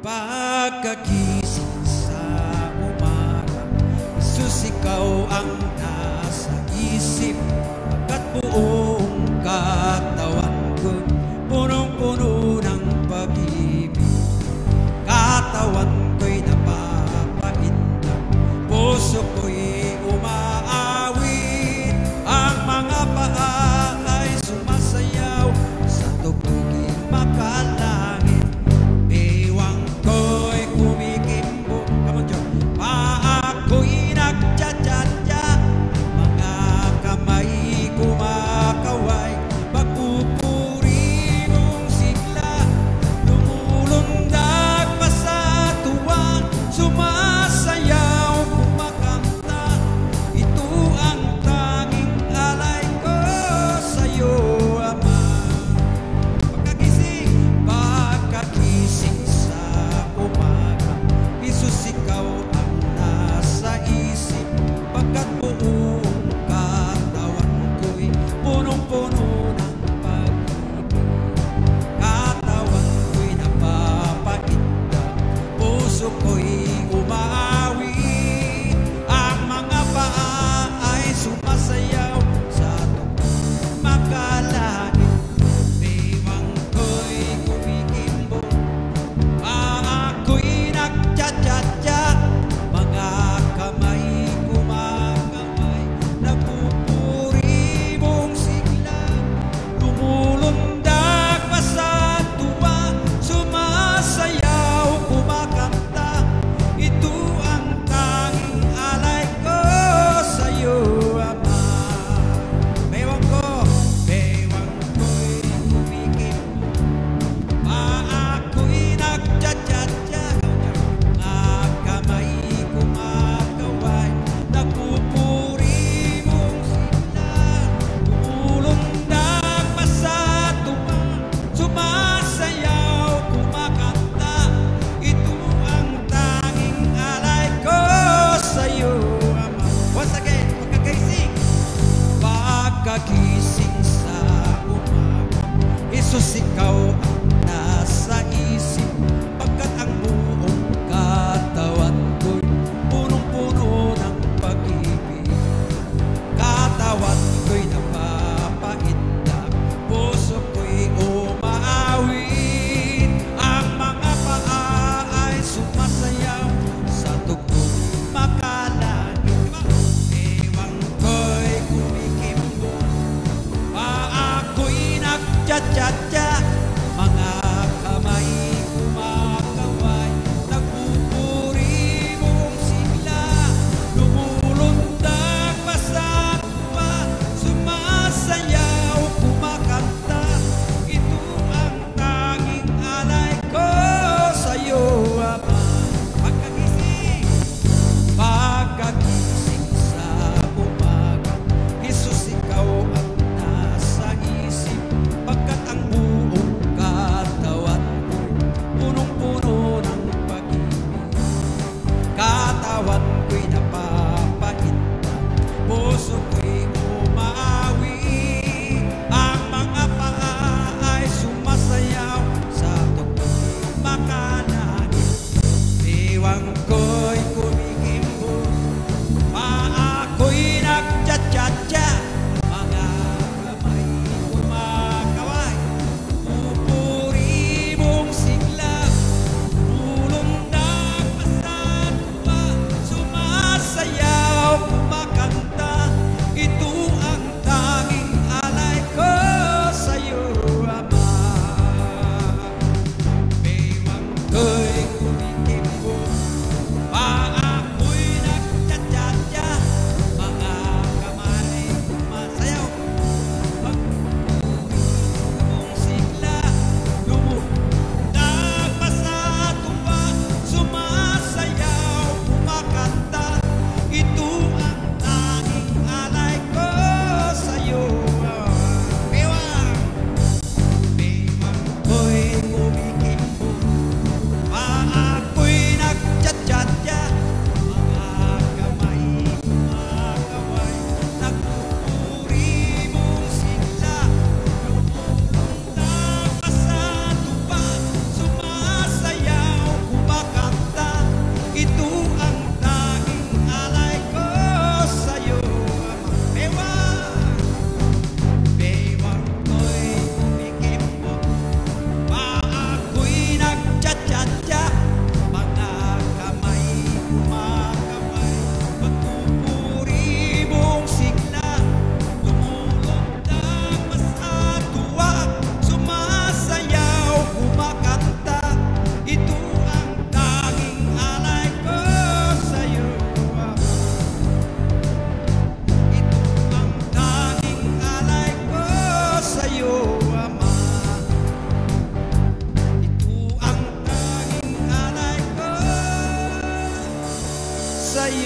Pagkagising sa umaga Jesus, ikaw ang nasa isip. Pagkat buong katawan musical.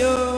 you.